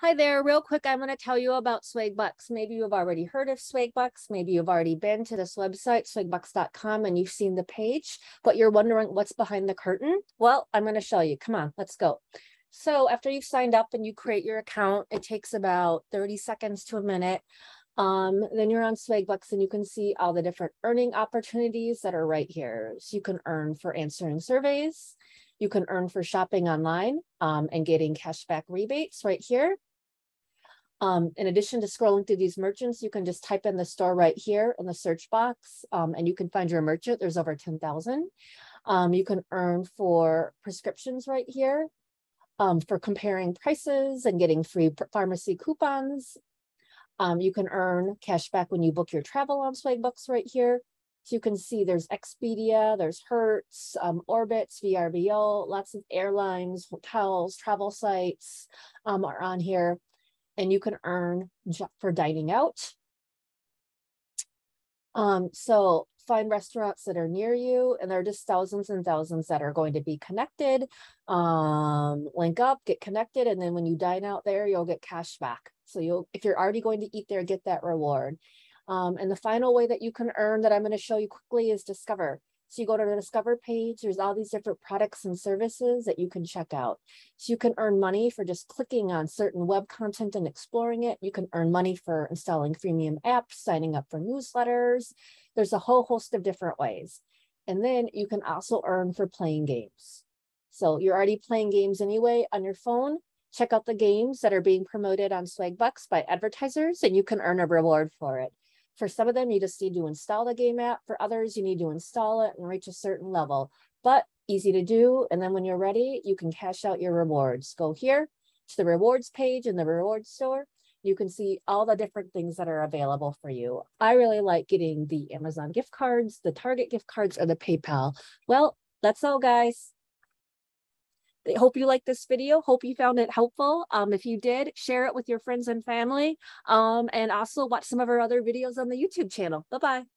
Hi there, real quick, I'm going to tell you about Swagbucks. Maybe you've already heard of Swagbucks. Maybe you've already been to this website, swagbucks.com, and you've seen the page, but you're wondering what's behind the curtain. Well, I'm going to show you. Come on, let's go. So after you've signed up and you create your account, it takes about 30 seconds to a minute. Um, then you're on Swagbucks and you can see all the different earning opportunities that are right here. So you can earn for answering surveys. You can earn for shopping online um, and getting cashback rebates right here. Um, in addition to scrolling through these merchants, you can just type in the store right here in the search box um, and you can find your merchant. There's over 10,000. Um, you can earn for prescriptions right here um, for comparing prices and getting free pharmacy coupons. Um, you can earn cash back when you book your travel on Swag Swagbucks right here. So you can see there's Expedia, there's Hertz, um, Orbitz, VRBO, lots of airlines, hotels, travel sites are on here and you can earn for dining out. Um, so find restaurants that are near you and there are just thousands and thousands that are going to be connected. Um, link up, get connected, and then when you dine out there, you'll get cash back. So you'll, if you're already going to eat there, get that reward. Um, and the final way that you can earn that I'm going to show you quickly is Discover. So you go to the Discover page, there's all these different products and services that you can check out. So you can earn money for just clicking on certain web content and exploring it. You can earn money for installing freemium apps, signing up for newsletters. There's a whole host of different ways. And then you can also earn for playing games. So you're already playing games anyway on your phone. Check out the games that are being promoted on Swagbucks by advertisers and you can earn a reward for it. For some of them, you just need to install the game app. For others, you need to install it and reach a certain level, but easy to do. And then when you're ready, you can cash out your rewards. Go here to the rewards page in the rewards store. You can see all the different things that are available for you. I really like getting the Amazon gift cards, the Target gift cards, or the PayPal. Well, that's all, guys. Hope you liked this video. Hope you found it helpful. Um, if you did, share it with your friends and family. Um, and also watch some of our other videos on the YouTube channel. Bye-bye.